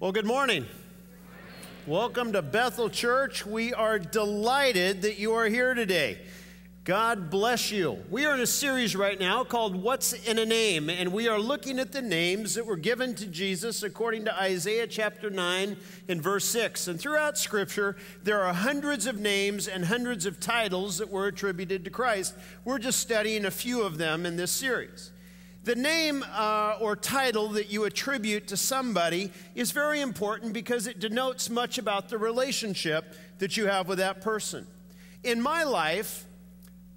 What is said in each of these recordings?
Well, good morning. Welcome to Bethel Church. We are delighted that you are here today. God bless you. We are in a series right now called What's in a Name, and we are looking at the names that were given to Jesus according to Isaiah chapter 9 and verse 6. And throughout Scripture, there are hundreds of names and hundreds of titles that were attributed to Christ. We're just studying a few of them in this series. The name uh, or title that you attribute to somebody is very important because it denotes much about the relationship that you have with that person. In my life,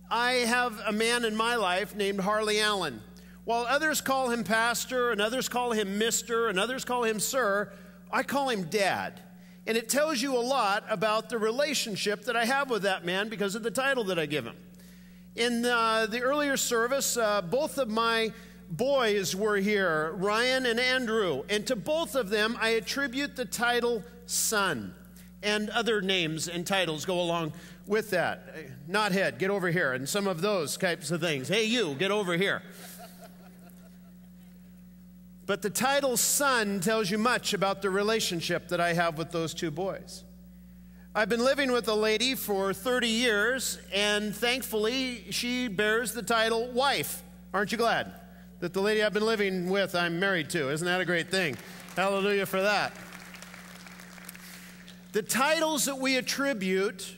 I have a man in my life named Harley Allen. While others call him pastor and others call him mister and others call him sir, I call him dad. And it tells you a lot about the relationship that I have with that man because of the title that I give him. In uh, the earlier service, uh, both of my boys were here, Ryan and Andrew, and to both of them I attribute the title son. And other names and titles go along with that. Uh, Knothead, get over here, and some of those types of things. Hey, you, get over here. But the title son tells you much about the relationship that I have with those two boys. I've been living with a lady for 30 years, and thankfully, she bears the title wife. Aren't you glad? That the lady I've been living with, I'm married to. Isn't that a great thing? Hallelujah for that. The titles that we attribute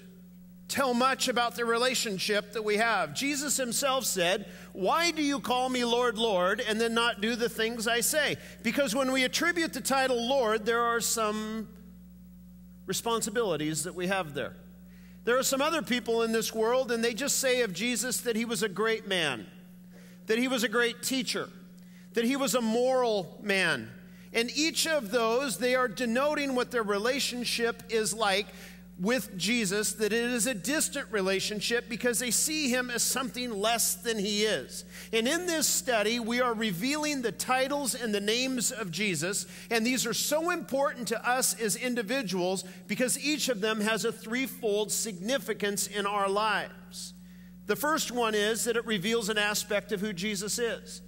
tell much about the relationship that we have. Jesus himself said, Why do you call me Lord, Lord, and then not do the things I say? Because when we attribute the title Lord, there are some responsibilities that we have there. There are some other people in this world, and they just say of Jesus that he was a great man that he was a great teacher, that he was a moral man. And each of those, they are denoting what their relationship is like with Jesus, that it is a distant relationship because they see him as something less than he is. And in this study, we are revealing the titles and the names of Jesus. And these are so important to us as individuals because each of them has a threefold significance in our lives. The first one is that it reveals an aspect of who Jesus is.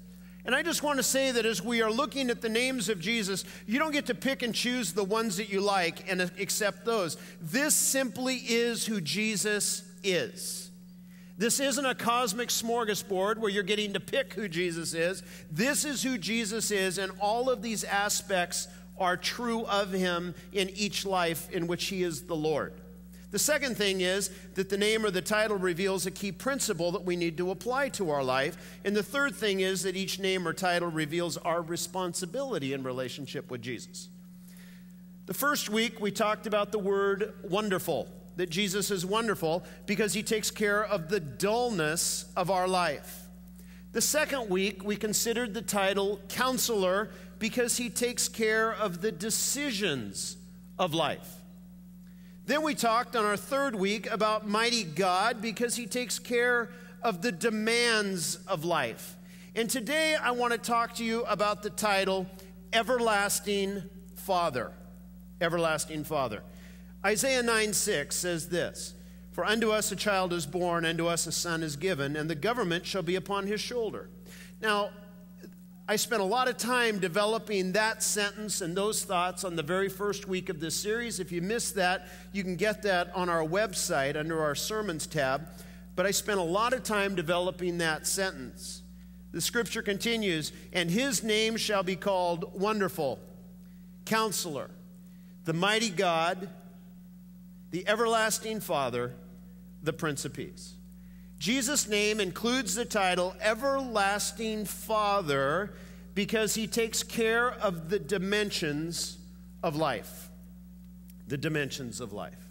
And I just want to say that as we are looking at the names of Jesus, you don't get to pick and choose the ones that you like and accept those. This simply is who Jesus is. This isn't a cosmic smorgasbord where you're getting to pick who Jesus is. This is who Jesus is, and all of these aspects are true of him in each life in which he is the Lord. The second thing is that the name or the title reveals a key principle that we need to apply to our life. And the third thing is that each name or title reveals our responsibility in relationship with Jesus. The first week, we talked about the word wonderful, that Jesus is wonderful because he takes care of the dullness of our life. The second week, we considered the title counselor because he takes care of the decisions of life. Then we talked on our third week about mighty God because he takes care of the demands of life. And today I want to talk to you about the title Everlasting Father. Everlasting Father. Isaiah 9 6 says this For unto us a child is born, unto us a son is given, and the government shall be upon his shoulder. Now, I spent a lot of time developing that sentence and those thoughts on the very first week of this series. If you missed that, you can get that on our website under our sermons tab. But I spent a lot of time developing that sentence. The scripture continues, and his name shall be called Wonderful, Counselor, the Mighty God, the Everlasting Father, the Prince of Peace. Jesus' name includes the title Everlasting Father because he takes care of the dimensions of life. The dimensions of life.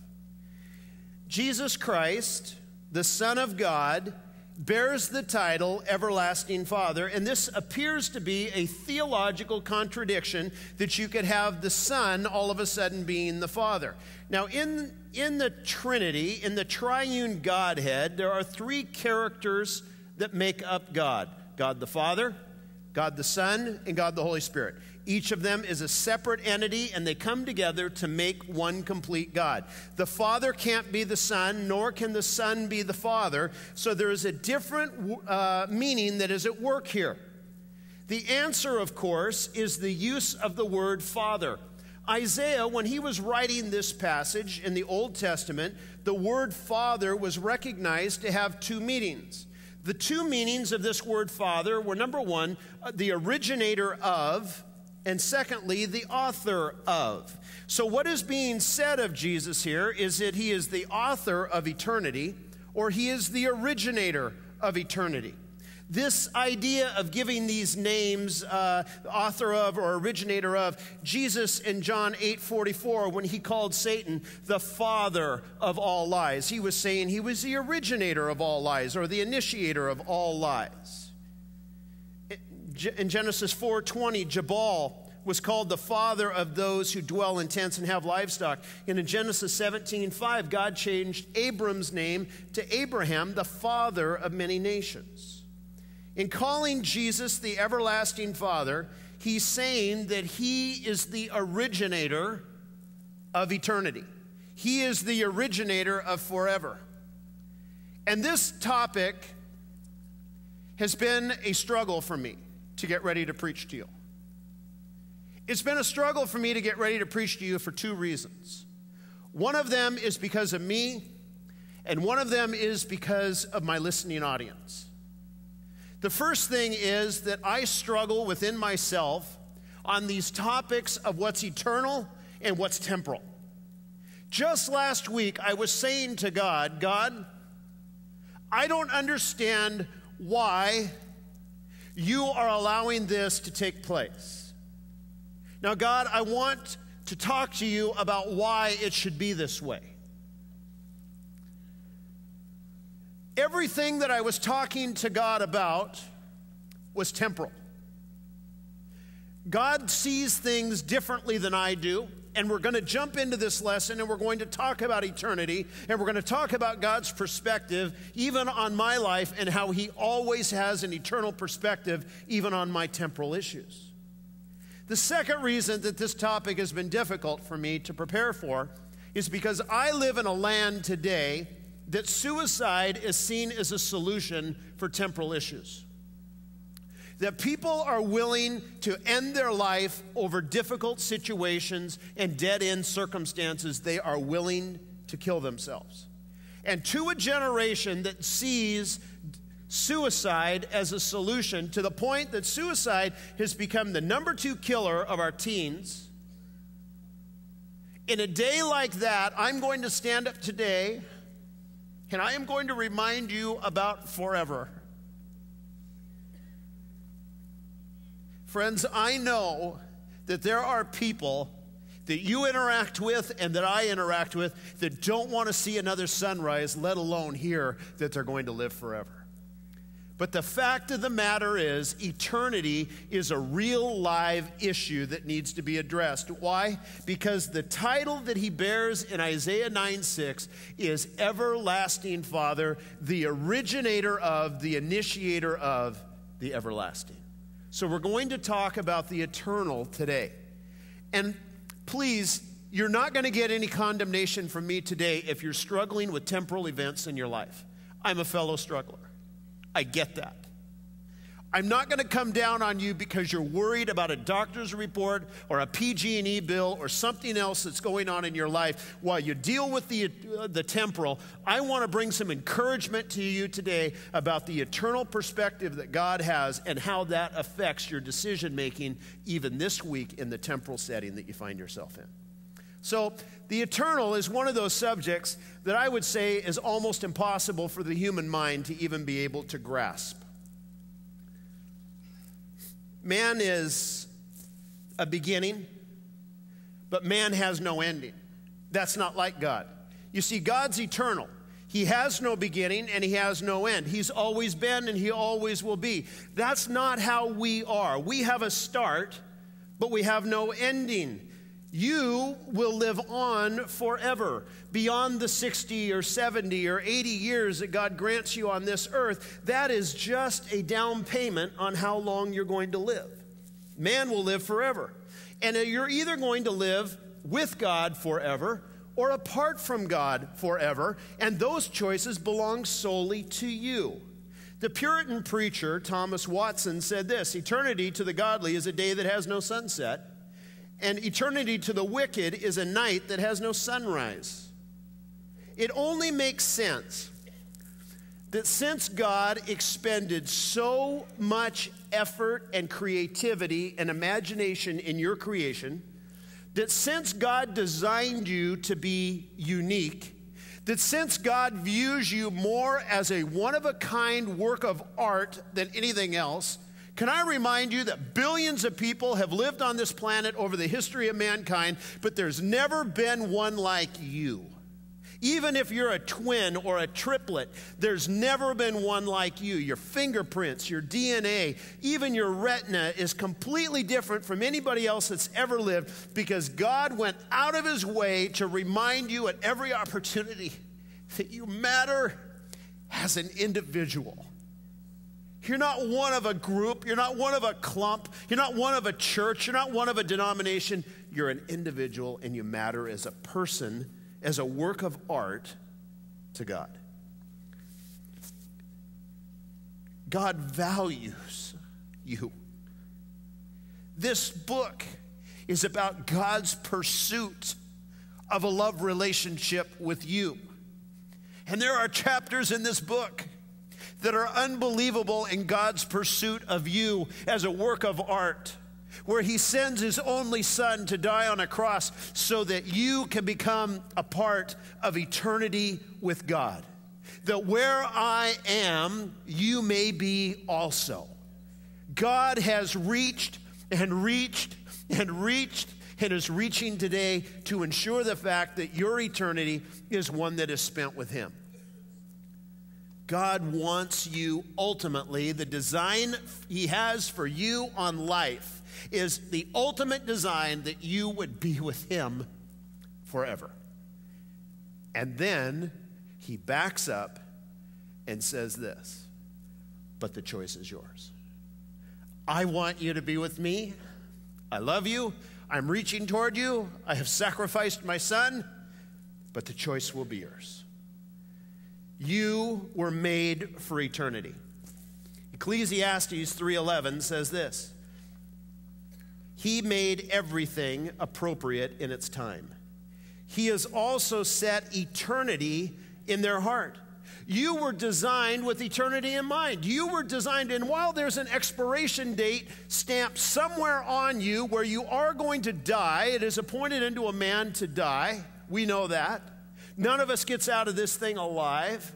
Jesus Christ, the Son of God, bears the title Everlasting Father, and this appears to be a theological contradiction that you could have the Son all of a sudden being the Father. Now, in, in the Trinity, in the triune Godhead, there are three characters that make up God God the Father, God the Son, and God the Holy Spirit. Each of them is a separate entity, and they come together to make one complete God. The Father can't be the Son, nor can the Son be the Father, so there is a different uh, meaning that is at work here. The answer, of course, is the use of the word Father. Isaiah, when he was writing this passage in the Old Testament, the word father was recognized to have two meanings. The two meanings of this word father were number one, uh, the originator of, and secondly, the author of. So, what is being said of Jesus here is that he is the author of eternity, or he is the originator of eternity. This idea of giving these names, uh, author of or originator of, Jesus in John 8 44, when he called Satan the father of all lies, he was saying he was the originator of all lies or the initiator of all lies. In Genesis 4:20, Jabal was called the father of those who dwell in tents and have livestock. And in Genesis 17:5, God changed Abram's name to Abraham, the father of many nations. In calling Jesus the everlasting Father, he's saying that he is the originator of eternity. He is the originator of forever. And this topic has been a struggle for me to get ready to preach to you. It's been a struggle for me to get ready to preach to you for two reasons. One of them is because of me, and one of them is because of my listening audience. The first thing is that I struggle within myself on these topics of what's eternal and what's temporal. Just last week, I was saying to God, God, I don't understand why you are allowing this to take place. Now, God, I want to talk to you about why it should be this way. Everything that I was talking to God about was temporal. God sees things differently than I do. And we're going to jump into this lesson and we're going to talk about eternity and we're going to talk about God's perspective, even on my life, and how He always has an eternal perspective, even on my temporal issues. The second reason that this topic has been difficult for me to prepare for is because I live in a land today that suicide is seen as a solution for temporal issues. That people are willing to end their life over difficult situations and dead end circumstances, they are willing to kill themselves. And to a generation that sees suicide as a solution to the point that suicide has become the number two killer of our teens. In a day like that, I'm going to stand up today and I am going to remind you about forever. Friends, I know that there are people that you interact with and that I interact with that don't want to see another sunrise, let alone hear that they're going to live forever. But the fact of the matter is, eternity is a real live issue that needs to be addressed. Why? Because the title that he bears in Isaiah 9 6 is Everlasting Father, the originator of, the initiator of the everlasting. So we're going to talk about the eternal today. And please, you're not going to get any condemnation from me today if you're struggling with temporal events in your life. I'm a fellow struggler. I get that. I'm not going to come down on you because you're worried about a doctor's report or a PG&E bill or something else that's going on in your life while you deal with the, uh, the temporal. I want to bring some encouragement to you today about the eternal perspective that God has and how that affects your decision making even this week in the temporal setting that you find yourself in. So, the eternal is one of those subjects that I would say is almost impossible for the human mind to even be able to grasp. Man is a beginning, but man has no ending. That's not like God. You see, God's eternal. He has no beginning and he has no end. He's always been and he always will be. That's not how we are. We have a start, but we have no ending you will live on forever beyond the 60 or 70 or 80 years that God grants you on this earth. That is just a down payment on how long you're going to live. Man will live forever. And you're either going to live with God forever or apart from God forever, and those choices belong solely to you. The Puritan preacher, Thomas Watson, said this Eternity to the godly is a day that has no sunset And eternity to the wicked is a night that has no sunrise. It only makes sense that since God expended so much effort and creativity and imagination in your creation, that since God designed you to be unique, that since God views you more as a one of a kind work of art than anything else, can I remind you that billions of people have lived on this planet over the history of mankind, but there's never been one like you? Even if you're a twin or a triplet, there's never been one like you. Your fingerprints, your DNA, even your retina is completely different from anybody else that's ever lived because God went out of his way to remind you at every opportunity that you matter as an individual. You're not one of a group. You're not one of a clump. You're not one of a church. You're not one of a denomination. You're an individual and you matter as a person as a work of art to God. God values you. This book is about God's pursuit of a love relationship with you. And there are chapters in this book that are unbelievable in God's pursuit of you as a work of art where he sends his only son to die on a cross so that you can become a part of eternity with God. That where I am, you may be also. God has reached and reached and reached and is reaching today to ensure the fact that your eternity is one that is spent with him. God wants you ultimately, the design He has for you on life is the ultimate design that you would be with Him forever. And then He backs up and says this, but the choice is yours. I want you to be with me. I love you. I'm reaching toward you. I have sacrificed my son, but the choice will be yours. You were made for eternity. Ecclesiastes 3:11 says this. He made everything appropriate in its time. He has also set eternity in their heart. You were designed with eternity in mind. You were designed, and while there's an expiration date stamped somewhere on you where you are going to die, it is appointed unto a man to die. We know that. None of us gets out of this thing alive.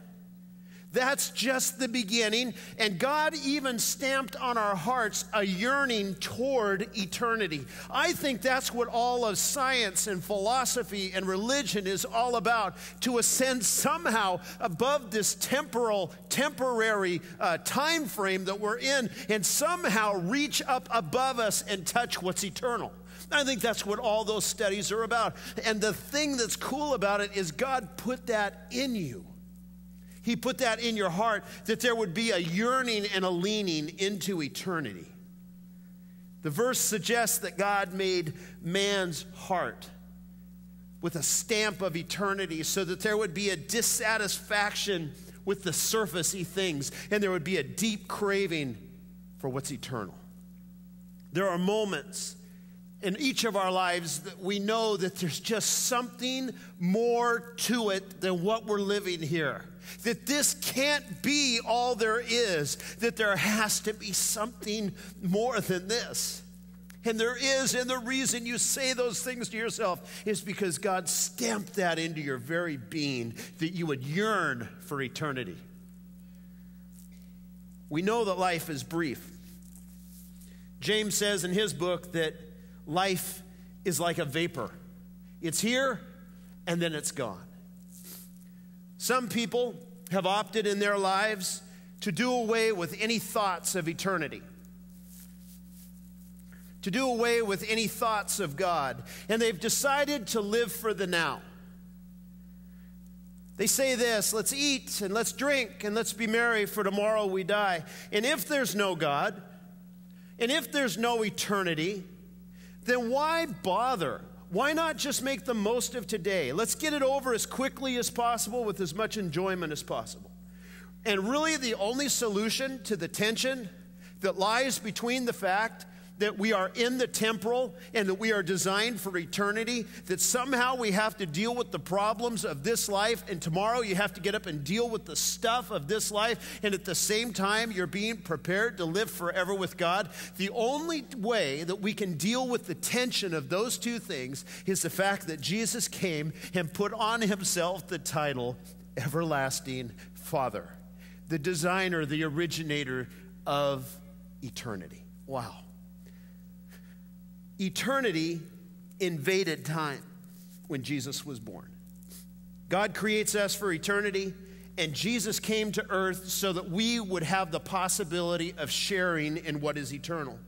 That's just the beginning. And God even stamped on our hearts a yearning toward eternity. I think that's what all of science and philosophy and religion is all about to ascend somehow above this temporal, temporary uh, time frame that we're in and somehow reach up above us and touch what's eternal. I think that's what all those studies are about. And the thing that's cool about it is God put that in you. He put that in your heart that there would be a yearning and a leaning into eternity. The verse suggests that God made man's heart with a stamp of eternity so that there would be a dissatisfaction with the surfacey things and there would be a deep craving for what's eternal. There are moments in each of our lives we know that there's just something more to it than what we're living here. That this can't be all there is, that there has to be something more than this. And there is, and the reason you say those things to yourself is because God stamped that into your very being, that you would yearn for eternity. We know that life is brief. James says in his book that life is like a vapor. It's here and then it's gone. Some people have opted in their lives to do away with any thoughts of eternity, to do away with any thoughts of God, and they've decided to live for the now. They say this let's eat and let's drink and let's be merry, for tomorrow we die. And if there's no God, and if there's no eternity, then why bother? Why not just make the most of today? Let's get it over as quickly as possible with as much enjoyment as possible. And really, the only solution to the tension that lies between the fact that we are in the temporal and that we are designed for eternity, that somehow we have to deal with the problems of this life, and tomorrow you have to get up and deal with the stuff of this life, and at the same time you're being prepared to live forever with God. The only way that we can deal with the tension of those two things is the fact that Jesus came and put on himself the title Everlasting Father, the designer, the originator of eternity. Wow eternity invaded time when Jesus was born. God creates us for eternity, and Jesus came to earth so that we would have the possibility of sharing in what is eternal.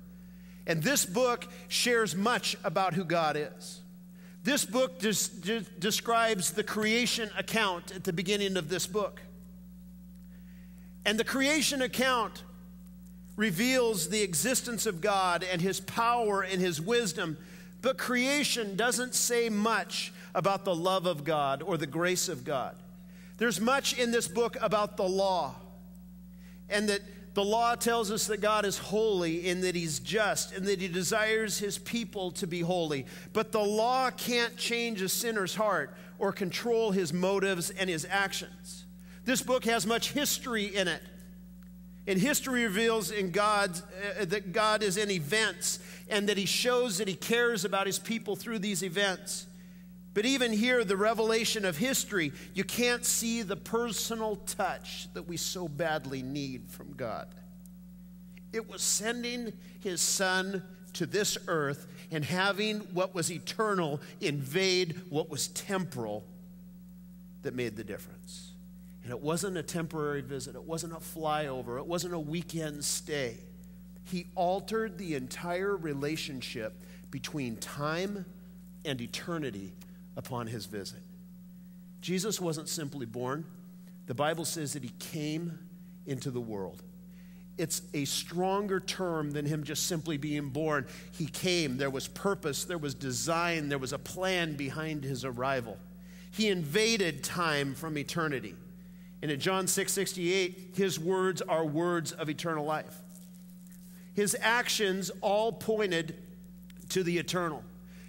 And this book shares much about who God is. This book des- describes the creation account at the beginning of this book. And the creation account reveals the existence of God and his power and his wisdom, but creation doesn't say much about the love of God or the grace of God. There's much in this book about the law, and that the law tells us that God is holy and that he's just and that he desires his people to be holy. But the law can't change a sinner's heart or control his motives and his actions. This book has much history in it. And history reveals in God uh, that God is in events and that he shows that he cares about his people through these events. But even here, the revelation of history, you can't see the personal touch that we so badly need from God. It was sending his son to this earth and having what was eternal invade what was temporal that made the difference. And it wasn't a temporary visit, it wasn't a flyover, it wasn't a weekend stay. He altered the entire relationship between time and eternity upon his visit. Jesus wasn't simply born, the Bible says that he came into the world. It's a stronger term than him just simply being born. He came, there was purpose, there was design, there was a plan behind his arrival. He invaded time from eternity. And in John 6 68, his words are words of eternal life. His actions all pointed to the eternal.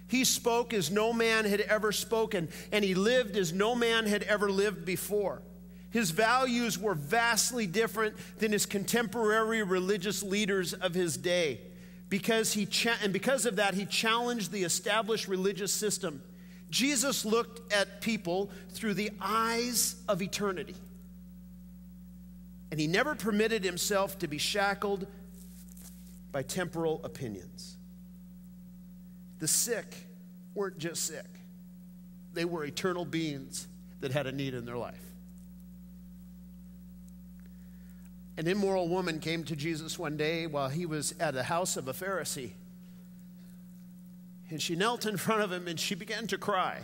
He spoke as no man had ever spoken, and he lived as no man had ever lived before. His values were vastly different than his contemporary religious leaders of his day. Because he cha- and because of that, he challenged the established religious system. Jesus looked at people through the eyes of eternity and he never permitted himself to be shackled by temporal opinions. The sick weren't just sick, they were eternal beings that had a need in their life. An immoral woman came to Jesus one day while he was at the house of a Pharisee. And she knelt in front of him and she began to cry.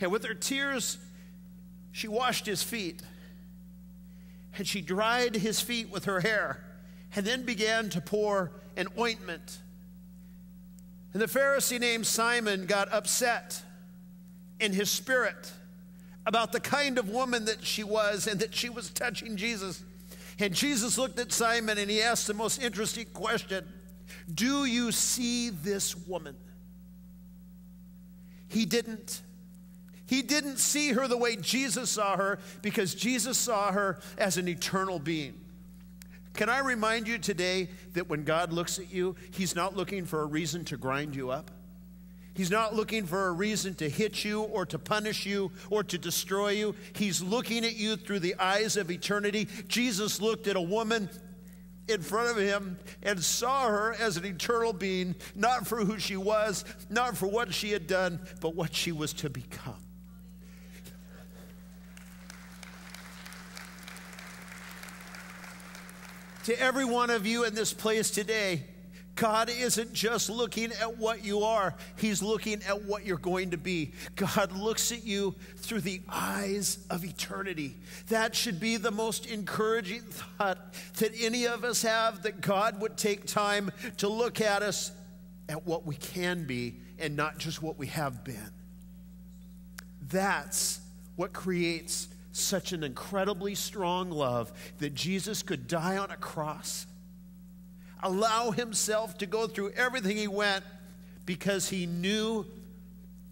And with her tears, she washed his feet and she dried his feet with her hair and then began to pour an ointment. And the Pharisee named Simon got upset in his spirit about the kind of woman that she was and that she was touching Jesus. And Jesus looked at Simon and he asked the most interesting question Do you see this woman? He didn't. He didn't see her the way Jesus saw her because Jesus saw her as an eternal being. Can I remind you today that when God looks at you, He's not looking for a reason to grind you up? He's not looking for a reason to hit you or to punish you or to destroy you. He's looking at you through the eyes of eternity. Jesus looked at a woman in front of him and saw her as an eternal being, not for who she was, not for what she had done, but what she was to become. To every one of you in this place today, God isn't just looking at what you are, He's looking at what you're going to be. God looks at you through the eyes of eternity. That should be the most encouraging thought that any of us have that God would take time to look at us at what we can be and not just what we have been. That's what creates such an incredibly strong love that Jesus could die on a cross. allow himself to go through everything he went because he knew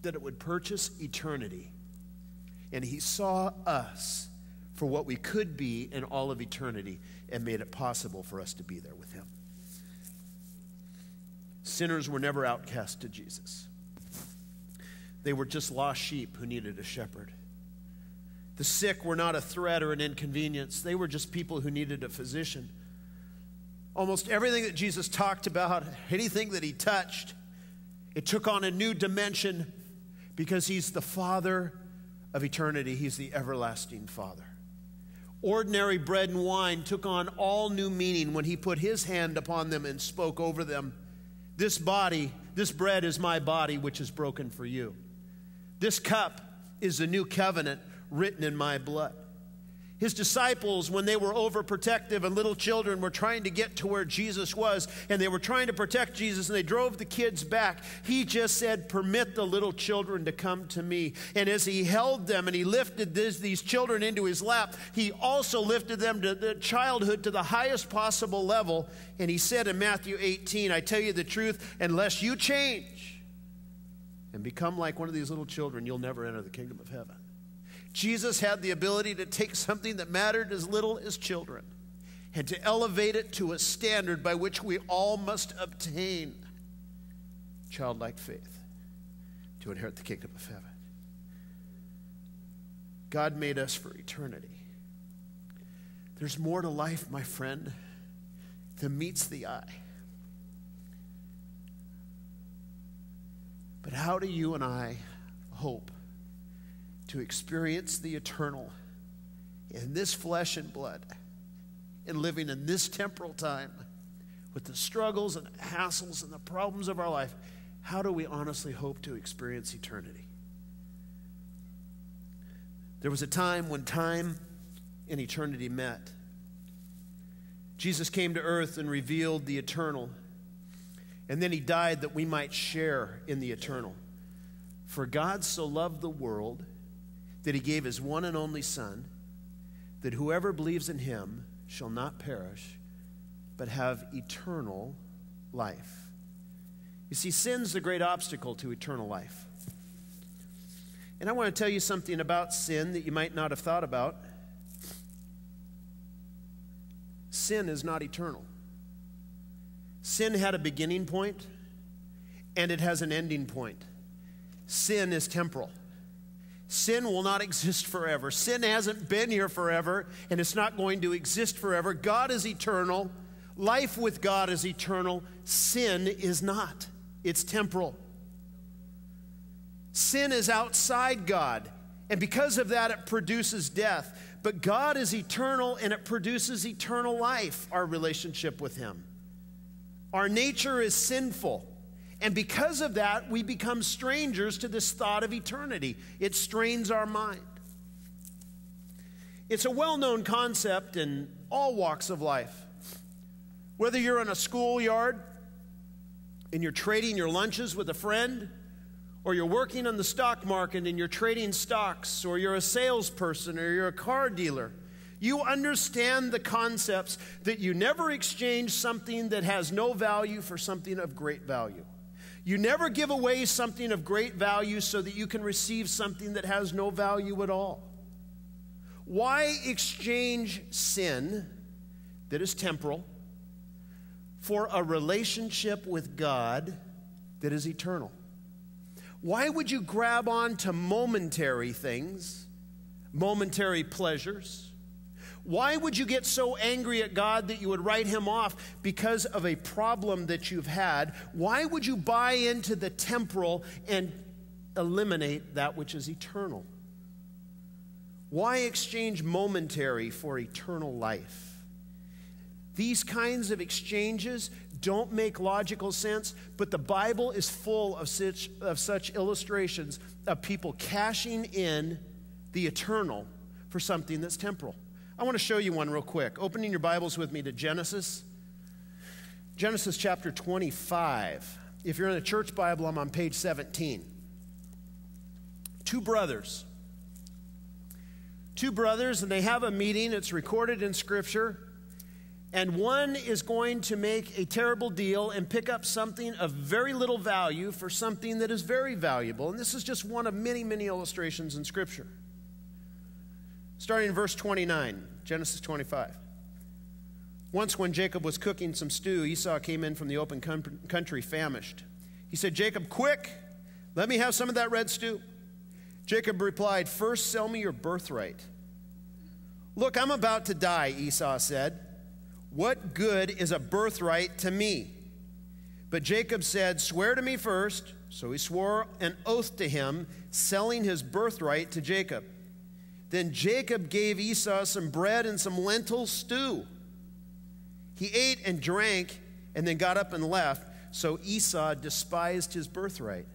that it would purchase eternity. And he saw us for what we could be in all of eternity and made it possible for us to be there with him. Sinners were never outcast to Jesus. They were just lost sheep who needed a shepherd. The sick were not a threat or an inconvenience, they were just people who needed a physician. Almost everything that Jesus talked about, anything that he touched, it took on a new dimension because he's the Father of eternity, he's the everlasting Father. Ordinary bread and wine took on all new meaning when he put his hand upon them and spoke over them. This body, this bread is my body, which is broken for you. This cup is the new covenant written in my blood. His disciples, when they were overprotective and little children were trying to get to where Jesus was, and they were trying to protect Jesus, and they drove the kids back, he just said, Permit the little children to come to me. And as he held them and he lifted this, these children into his lap, he also lifted them to the childhood to the highest possible level. And he said in Matthew 18, I tell you the truth, unless you change and become like one of these little children, you'll never enter the kingdom of heaven. Jesus had the ability to take something that mattered as little as children and to elevate it to a standard by which we all must obtain childlike faith to inherit the kingdom of heaven. God made us for eternity. There's more to life, my friend, than meets the eye. But how do you and I hope to experience the eternal in this flesh and blood and living in this temporal time with the struggles and hassles and the problems of our life, how do we honestly hope to experience eternity? There was a time when time and eternity met. Jesus came to earth and revealed the eternal, and then he died that we might share in the eternal. For God so loved the world that he gave his one and only Son, that whoever believes in him shall not perish, but have eternal life. You see, sin's the great obstacle to eternal life. And I want to tell you something about sin that you might not have thought about. Sin is not eternal. Sin had a beginning point and it has an ending point. Sin is temporal. Sin will not exist forever. Sin hasn't been here forever, and it's not going to exist forever. God is eternal. Life with God is eternal. Sin is not, it's temporal. Sin is outside God, and because of that, it produces death. But God is eternal, and it produces eternal life, our relationship with Him. Our nature is sinful. And because of that, we become strangers to this thought of eternity. It strains our mind. It's a well known concept in all walks of life. Whether you're in a schoolyard and you're trading your lunches with a friend, or you're working on the stock market and you're trading stocks, or you're a salesperson, or you're a car dealer, you understand the concepts that you never exchange something that has no value for something of great value. You never give away something of great value so that you can receive something that has no value at all. Why exchange sin that is temporal for a relationship with God that is eternal? Why would you grab on to momentary things, momentary pleasures? Why would you get so angry at God that you would write him off because of a problem that you've had? Why would you buy into the temporal and eliminate that which is eternal? Why exchange momentary for eternal life? These kinds of exchanges don't make logical sense, but the Bible is full of such, of such illustrations of people cashing in the eternal for something that's temporal. I want to show you one real quick. Opening your Bibles with me to Genesis. Genesis chapter 25. If you're in a church Bible, I'm on page 17. Two brothers. Two brothers, and they have a meeting. It's recorded in Scripture. and one is going to make a terrible deal and pick up something of very little value for something that is very valuable. And this is just one of many, many illustrations in Scripture. Starting in verse 29, Genesis 25. Once, when Jacob was cooking some stew, Esau came in from the open country famished. He said, Jacob, quick, let me have some of that red stew. Jacob replied, First, sell me your birthright. Look, I'm about to die, Esau said. What good is a birthright to me? But Jacob said, Swear to me first. So he swore an oath to him, selling his birthright to Jacob. Then Jacob gave Esau some bread and some lentil stew. He ate and drank and then got up and left. So Esau despised his birthright.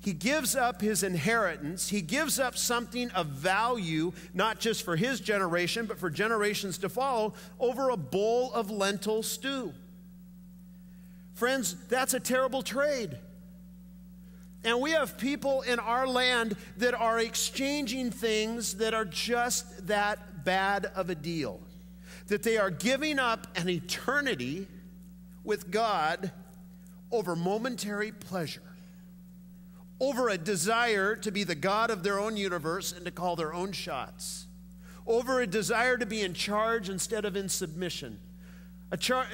He gives up his inheritance. He gives up something of value, not just for his generation, but for generations to follow, over a bowl of lentil stew. Friends, that's a terrible trade. And we have people in our land that are exchanging things that are just that bad of a deal. That they are giving up an eternity with God over momentary pleasure over a desire to be the God of their own universe and to call their own shots, over a desire to be in charge instead of in submission, a char-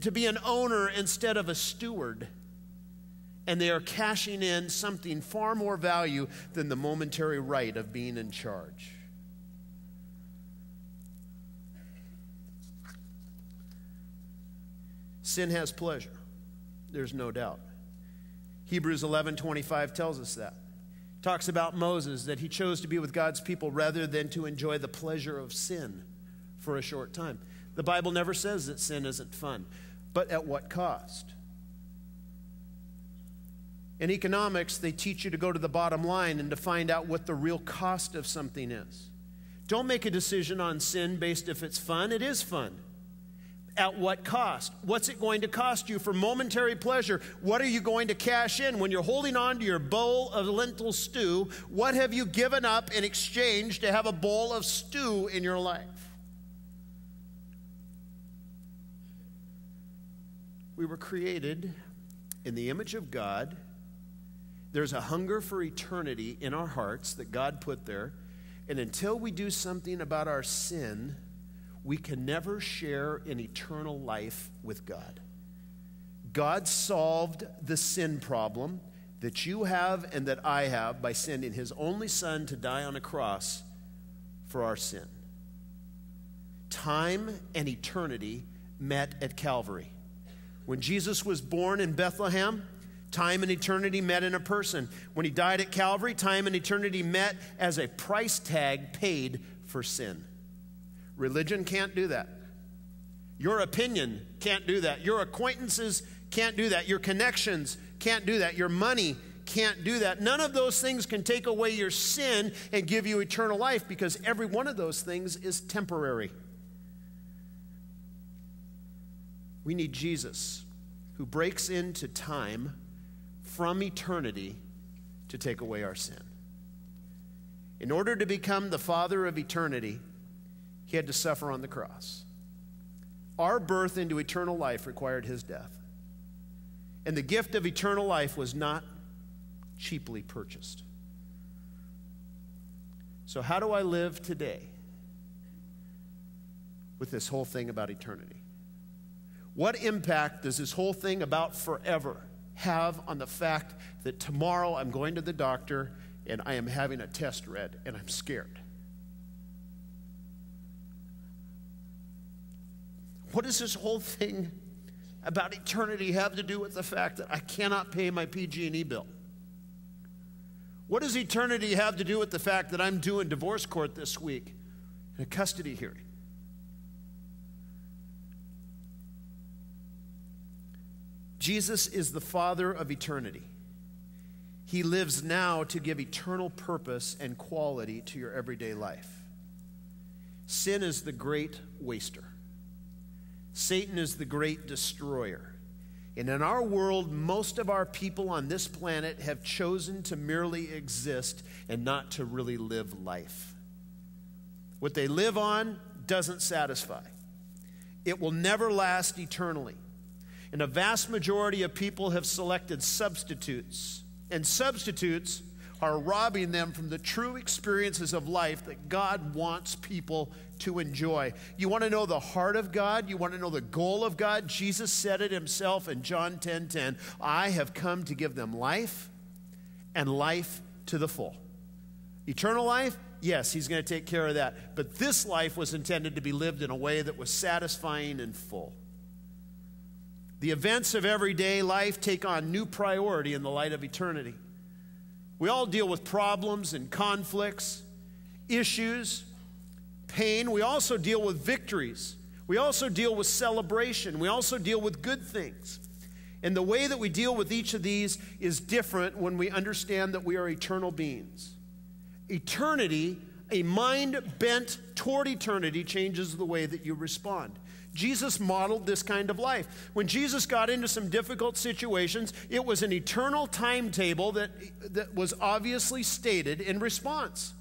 to be an owner instead of a steward. And they are cashing in something far more value than the momentary right of being in charge. Sin has pleasure, there's no doubt. Hebrews 11:25 tells us that. Talks about Moses that he chose to be with God's people rather than to enjoy the pleasure of sin for a short time. The Bible never says that sin isn't fun, but at what cost? In economics, they teach you to go to the bottom line and to find out what the real cost of something is. Don't make a decision on sin based if it's fun. It is fun. At what cost? What's it going to cost you for momentary pleasure? What are you going to cash in when you're holding on to your bowl of lentil stew? What have you given up in exchange to have a bowl of stew in your life? We were created in the image of God. There's a hunger for eternity in our hearts that God put there. And until we do something about our sin, we can never share in eternal life with God. God solved the sin problem that you have and that I have by sending his only son to die on a cross for our sin. Time and eternity met at Calvary. When Jesus was born in Bethlehem, time and eternity met in a person. When he died at Calvary, time and eternity met as a price tag paid for sin. Religion can't do that. Your opinion can't do that. Your acquaintances can't do that. Your connections can't do that. Your money can't do that. None of those things can take away your sin and give you eternal life because every one of those things is temporary. We need Jesus who breaks into time from eternity to take away our sin. In order to become the Father of eternity, he had to suffer on the cross. Our birth into eternal life required his death. And the gift of eternal life was not cheaply purchased. So, how do I live today with this whole thing about eternity? What impact does this whole thing about forever have on the fact that tomorrow I'm going to the doctor and I am having a test read and I'm scared? What does this whole thing about eternity have to do with the fact that I cannot pay my PG&E bill? What does eternity have to do with the fact that I'm due in divorce court this week in a custody hearing? Jesus is the Father of eternity. He lives now to give eternal purpose and quality to your everyday life. Sin is the great waster. Satan is the great destroyer. And in our world, most of our people on this planet have chosen to merely exist and not to really live life. What they live on doesn't satisfy. it will never last eternally. And a vast majority of people have selected substitutes. And substitutes are robbing them from the true experiences of life that God wants people to enjoy. You want to know the heart of God? You want to know the goal of God? Jesus said it himself in John 10:10, 10, 10, "I have come to give them life and life to the full." Eternal life? Yes, he's going to take care of that. But this life was intended to be lived in a way that was satisfying and full. The events of everyday life take on new priority in the light of eternity. We all deal with problems and conflicts, issues, pain. We also deal with victories. We also deal with celebration. We also deal with good things. And the way that we deal with each of these is different when we understand that we are eternal beings. Eternity, a mind bent toward eternity, changes the way that you respond. Jesus modeled this kind of life. When Jesus got into some difficult situations, it was an eternal timetable that, that was obviously stated in response.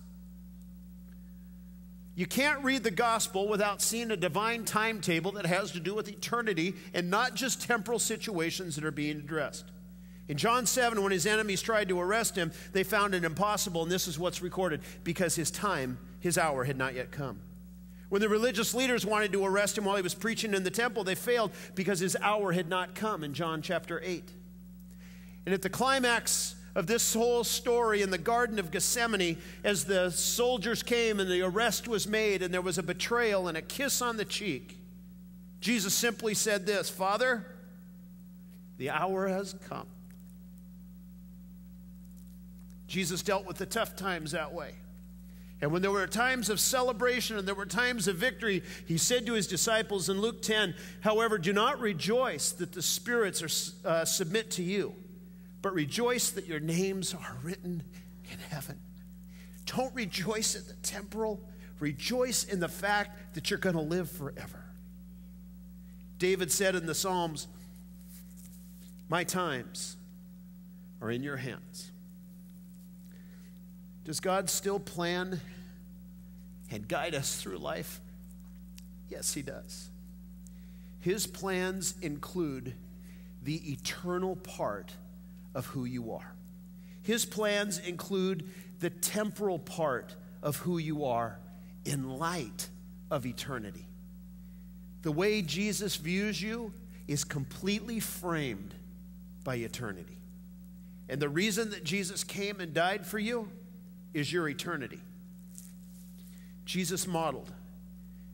You can't read the gospel without seeing a divine timetable that has to do with eternity and not just temporal situations that are being addressed. In John 7, when his enemies tried to arrest him, they found it impossible, and this is what's recorded because his time, his hour, had not yet come. When the religious leaders wanted to arrest him while he was preaching in the temple, they failed because his hour had not come in John chapter 8. And at the climax of this whole story in the Garden of Gethsemane, as the soldiers came and the arrest was made and there was a betrayal and a kiss on the cheek, Jesus simply said this Father, the hour has come. Jesus dealt with the tough times that way. And when there were times of celebration and there were times of victory, he said to his disciples in Luke 10, However, do not rejoice that the spirits are, uh, submit to you, but rejoice that your names are written in heaven. Don't rejoice in the temporal, rejoice in the fact that you're going to live forever. David said in the Psalms, My times are in your hands. Does God still plan and guide us through life? Yes, He does. His plans include the eternal part of who you are. His plans include the temporal part of who you are in light of eternity. The way Jesus views you is completely framed by eternity. And the reason that Jesus came and died for you is your eternity. Jesus modeled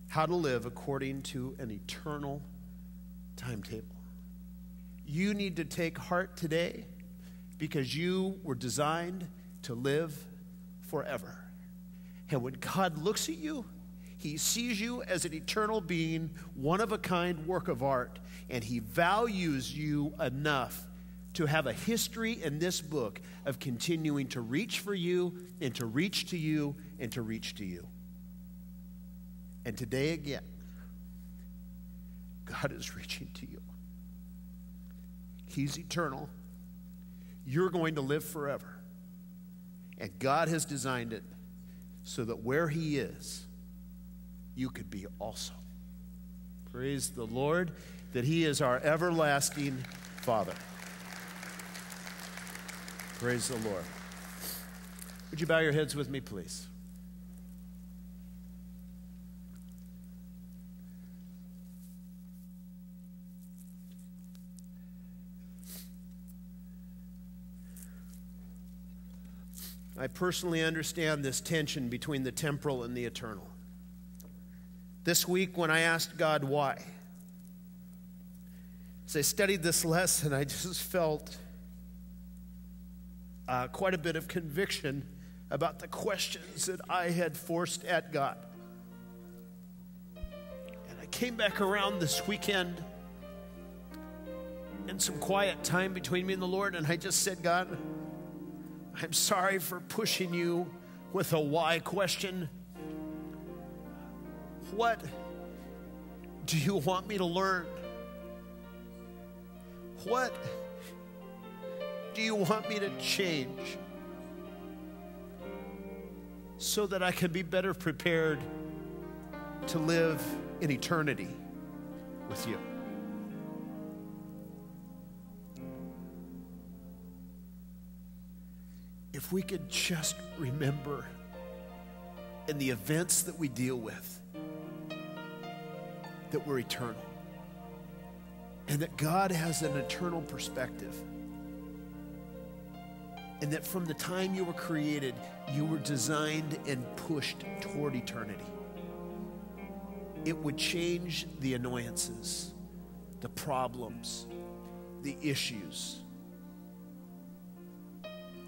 how to live according to an eternal timetable. You need to take heart today because you were designed to live forever. And when God looks at you, he sees you as an eternal being, one of a kind work of art, and he values you enough to have a history in this book of continuing to reach for you and to reach to you and to reach to you. And today again, God is reaching to you. He's eternal. You're going to live forever. And God has designed it so that where He is, you could be also. Praise the Lord that He is our everlasting Father. Praise the Lord. Would you bow your heads with me, please? I personally understand this tension between the temporal and the eternal. This week, when I asked God why, as I studied this lesson, I just felt uh, quite a bit of conviction about the questions that I had forced at God. And I came back around this weekend in some quiet time between me and the Lord, and I just said, God, I'm sorry for pushing you with a why question. What do you want me to learn? What? Do you want me to change so that I can be better prepared to live in eternity with you. If we could just remember in the events that we deal with that we're eternal and that God has an eternal perspective. And that from the time you were created, you were designed and pushed toward eternity. It would change the annoyances, the problems, the issues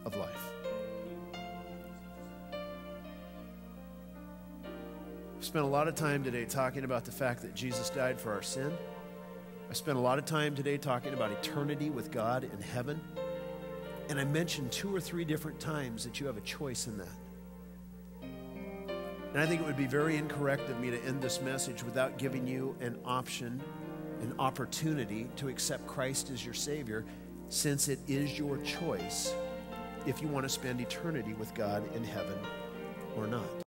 of life. I've spent a lot of time today talking about the fact that Jesus died for our sin. I spent a lot of time today talking about eternity with God in heaven. And I mentioned two or three different times that you have a choice in that. And I think it would be very incorrect of me to end this message without giving you an option, an opportunity to accept Christ as your Savior, since it is your choice if you want to spend eternity with God in heaven or not.